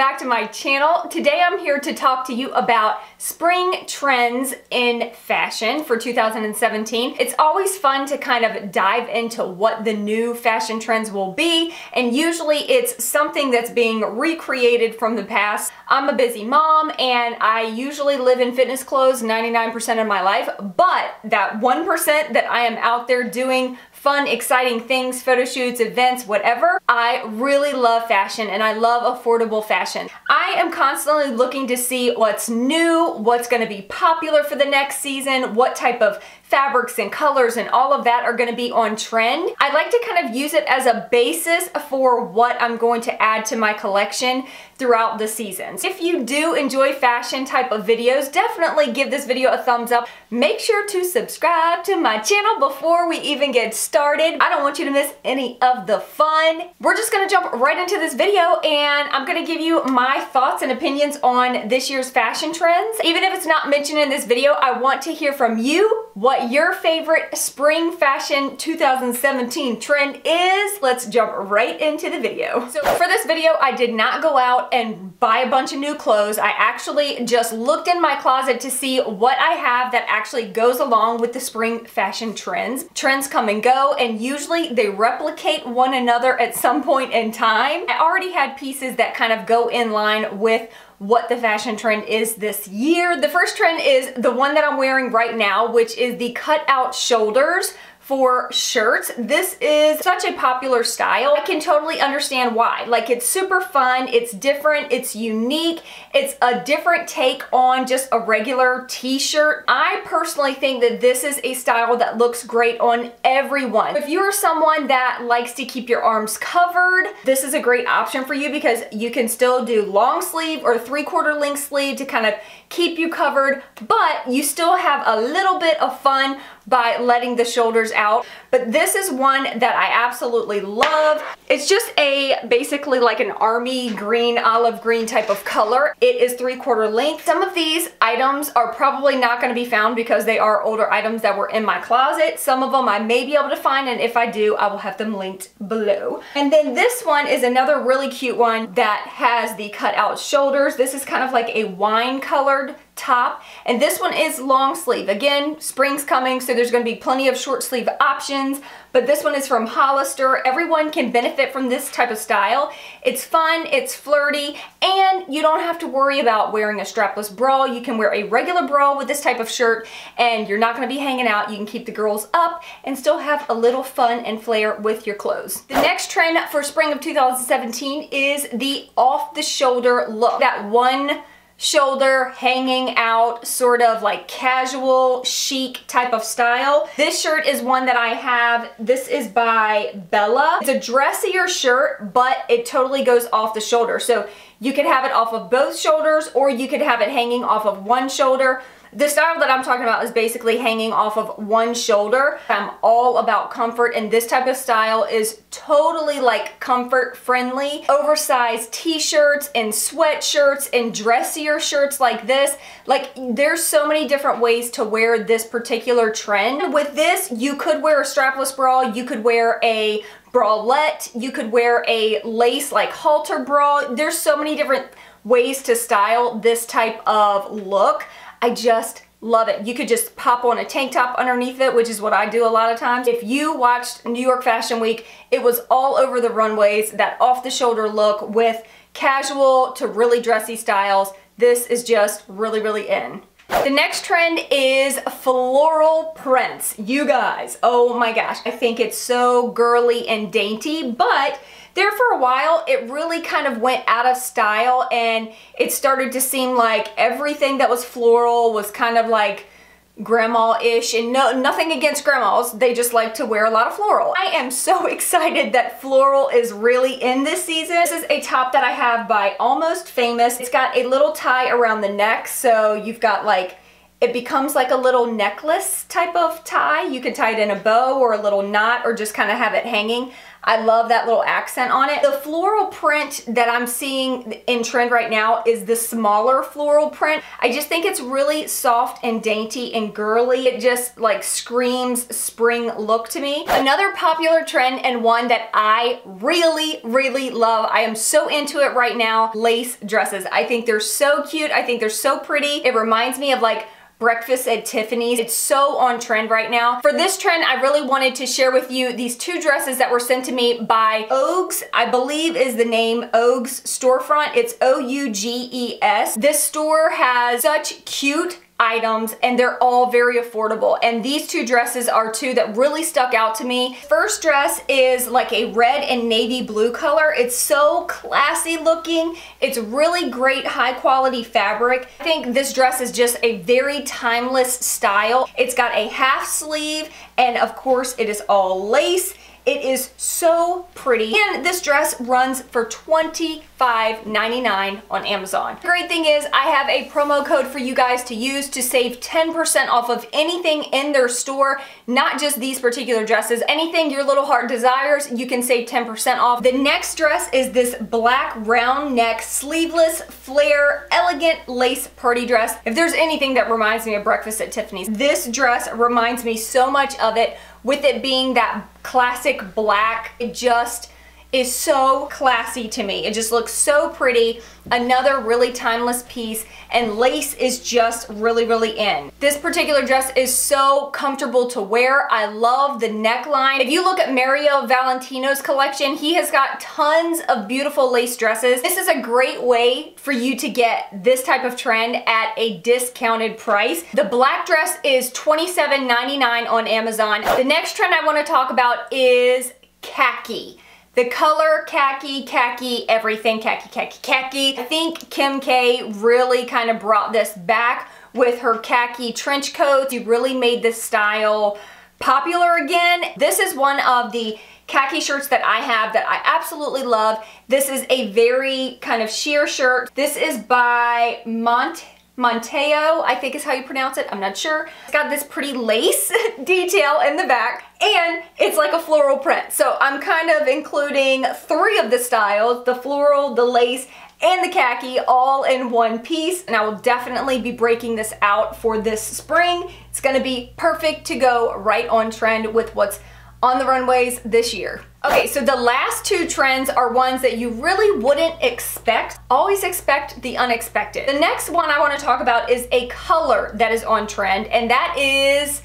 back to my channel. Today I'm here to talk to you about spring trends in fashion for 2017. It's always fun to kind of dive into what the new fashion trends will be and usually it's something that's being recreated from the past. I'm a busy mom and I usually live in fitness clothes 99% of my life but that 1% that I am out there doing fun, exciting things, photo shoots, events, whatever. I really love fashion and I love affordable fashion. I am constantly looking to see what's new, what's gonna be popular for the next season, what type of fabrics and colors and all of that are gonna be on trend. I like to kind of use it as a basis for what I'm going to add to my collection throughout the seasons. If you do enjoy fashion type of videos, definitely give this video a thumbs up. Make sure to subscribe to my channel before we even get started. I don't want you to miss any of the fun. We're just gonna jump right into this video and I'm gonna give you my thoughts and opinions on this year's fashion trends. Even if it's not mentioned in this video, I want to hear from you what your favorite spring fashion 2017 trend is. Let's jump right into the video. So for this video, I did not go out and buy a bunch of new clothes. I actually just looked in my closet to see what I have that actually goes along with the spring fashion trends. Trends come and go and usually they replicate one another at some point in time. I already had pieces that kind of go in line with what the fashion trend is this year. The first trend is the one that I'm wearing right now, which is the cutout shoulders for shirts. This is such a popular style. I can totally understand why. Like it's super fun, it's different, it's unique, it's a different take on just a regular t-shirt. I personally think that this is a style that looks great on everyone. If you are someone that likes to keep your arms covered, this is a great option for you because you can still do long sleeve or three quarter length sleeve to kind of keep you covered, but you still have a little bit of fun by letting the shoulders out. But this is one that I absolutely love. It's just a basically like an army green, olive green type of color. It is three quarter length. Some of these items are probably not gonna be found because they are older items that were in my closet. Some of them I may be able to find and if I do, I will have them linked below. And then this one is another really cute one that has the cut out shoulders. This is kind of like a wine colored top and this one is long sleeve again spring's coming so there's going to be plenty of short sleeve options but this one is from Hollister. Everyone can benefit from this type of style. It's fun it's flirty and you don't have to worry about wearing a strapless bra. You can wear a regular bra with this type of shirt and you're not going to be hanging out. You can keep the girls up and still have a little fun and flair with your clothes. The next trend for spring of 2017 is the off the shoulder look. That one shoulder hanging out sort of like casual chic type of style. This shirt is one that I have. This is by Bella. It's a dressier shirt, but it totally goes off the shoulder. So you could have it off of both shoulders or you could have it hanging off of one shoulder. The style that I'm talking about is basically hanging off of one shoulder. I'm all about comfort and this type of style is totally like comfort friendly. Oversized t-shirts and sweatshirts and dressier shirts like this. Like there's so many different ways to wear this particular trend. With this, you could wear a strapless bra, you could wear a bralette, you could wear a lace like halter bra. There's so many different ways to style this type of look. I just love it. You could just pop on a tank top underneath it, which is what I do a lot of times. If you watched New York Fashion Week, it was all over the runways, that off-the-shoulder look with casual to really dressy styles. This is just really, really in. The next trend is floral prints. You guys, oh my gosh, I think it's so girly and dainty, but there for a while, it really kind of went out of style and it started to seem like everything that was floral was kind of like grandma-ish and no nothing against grandmas they just like to wear a lot of floral i am so excited that floral is really in this season this is a top that i have by almost famous it's got a little tie around the neck so you've got like it becomes like a little necklace type of tie. You can tie it in a bow or a little knot or just kind of have it hanging. I love that little accent on it. The floral print that I'm seeing in trend right now is the smaller floral print. I just think it's really soft and dainty and girly. It just like screams spring look to me. Another popular trend and one that I really, really love. I am so into it right now. Lace dresses. I think they're so cute. I think they're so pretty. It reminds me of like breakfast at Tiffany's. It's so on trend right now. For this trend, I really wanted to share with you these two dresses that were sent to me by Ouges, I believe is the name Ouges storefront. It's O-U-G-E-S. This store has such cute items and they're all very affordable. And these two dresses are two that really stuck out to me. First dress is like a red and navy blue color. It's so classy looking. It's really great high quality fabric. I think this dress is just a very timeless style. It's got a half sleeve and of course it is all lace. It is so pretty. And this dress runs for $25.99 on Amazon. The great thing is I have a promo code for you guys to use to save 10% off of anything in their store, not just these particular dresses. Anything your little heart desires, you can save 10% off. The next dress is this black round neck, sleeveless, flare, elegant lace party dress. If there's anything that reminds me of breakfast at Tiffany's, this dress reminds me so much of it with it being that classic black. It just is so classy to me. It just looks so pretty. Another really timeless piece and lace is just really, really in. This particular dress is so comfortable to wear. I love the neckline. If you look at Mario Valentino's collection, he has got tons of beautiful lace dresses. This is a great way for you to get this type of trend at a discounted price. The black dress is $27.99 on Amazon. The next trend I wanna talk about is khaki. The color khaki, khaki, everything khaki, khaki, khaki. I think Kim K really kind of brought this back with her khaki trench coats. You really made this style popular again. This is one of the khaki shirts that I have that I absolutely love. This is a very kind of sheer shirt. This is by Mont Monteo, I think is how you pronounce it. I'm not sure. It's got this pretty lace detail in the back and it's like a floral print. So I'm kind of including three of the styles, the floral, the lace, and the khaki all in one piece and I will definitely be breaking this out for this spring. It's gonna be perfect to go right on trend with what's on the runways this year. Okay, so the last two trends are ones that you really wouldn't expect. Always expect the unexpected. The next one I wanna talk about is a color that is on trend, and that is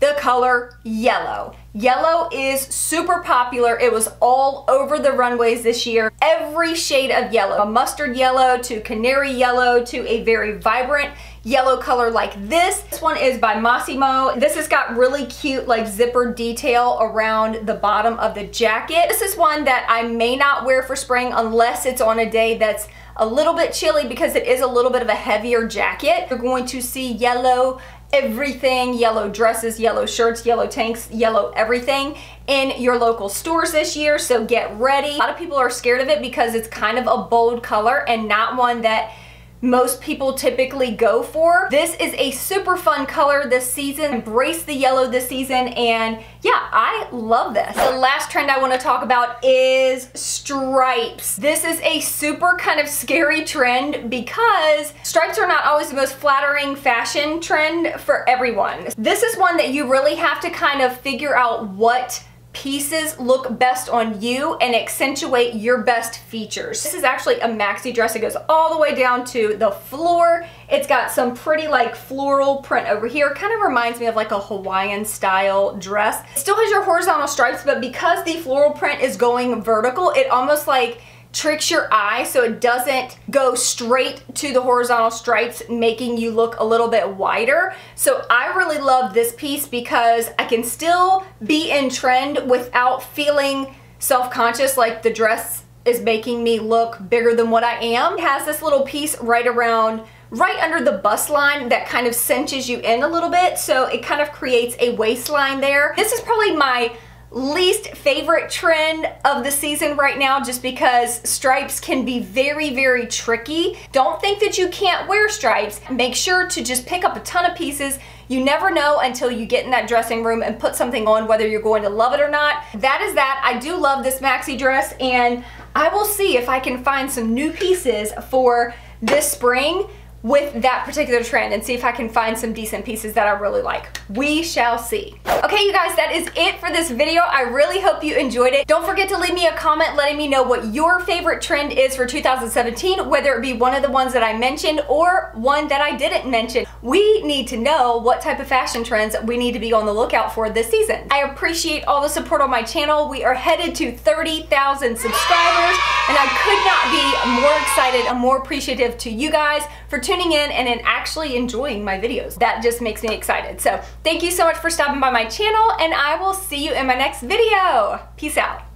the color yellow. Yellow is super popular. It was all over the runways this year. Every shade of yellow, a mustard yellow to canary yellow to a very vibrant yellow color like this. This one is by Mossimo. This has got really cute like zipper detail around the bottom of the jacket. This is one that I may not wear for spring unless it's on a day that's a little bit chilly because it is a little bit of a heavier jacket. You're going to see yellow everything, yellow dresses, yellow shirts, yellow tanks, yellow everything in your local stores this year, so get ready. A lot of people are scared of it because it's kind of a bold color and not one that most people typically go for. This is a super fun color this season. Embrace the yellow this season and yeah, I love this. The last trend I wanna talk about is stripes. This is a super kind of scary trend because stripes are not always the most flattering fashion trend for everyone. This is one that you really have to kind of figure out what pieces look best on you and accentuate your best features. This is actually a maxi dress. It goes all the way down to the floor. It's got some pretty like floral print over here. Kind of reminds me of like a Hawaiian style dress. It still has your horizontal stripes, but because the floral print is going vertical, it almost like tricks your eye so it doesn't go straight to the horizontal stripes making you look a little bit wider. So I really love this piece because I can still be in trend without feeling self-conscious like the dress is making me look bigger than what I am. It has this little piece right around right under the bust line that kind of cinches you in a little bit so it kind of creates a waistline there. This is probably my least favorite trend of the season right now just because stripes can be very, very tricky. Don't think that you can't wear stripes. Make sure to just pick up a ton of pieces You never know until you get in that dressing room and put something on whether you're going to love it or not. That is that. I do love this maxi dress and I will see if I can find some new pieces for this spring with that particular trend and see if I can find some decent pieces that I really like. We shall see. Okay, you guys, that is it for this video. I really hope you enjoyed it. Don't forget to leave me a comment letting me know what your favorite trend is for 2017, whether it be one of the ones that I mentioned or one that I didn't mention. We need to know what type of fashion trends we need to be on the lookout for this season. I appreciate all the support on my channel. We are headed to 30,000 subscribers and I could not be more excited and more appreciative to you guys for tuning in and in actually enjoying my videos. That just makes me excited. So thank you so much for stopping by my channel and I will see you in my next video. Peace out.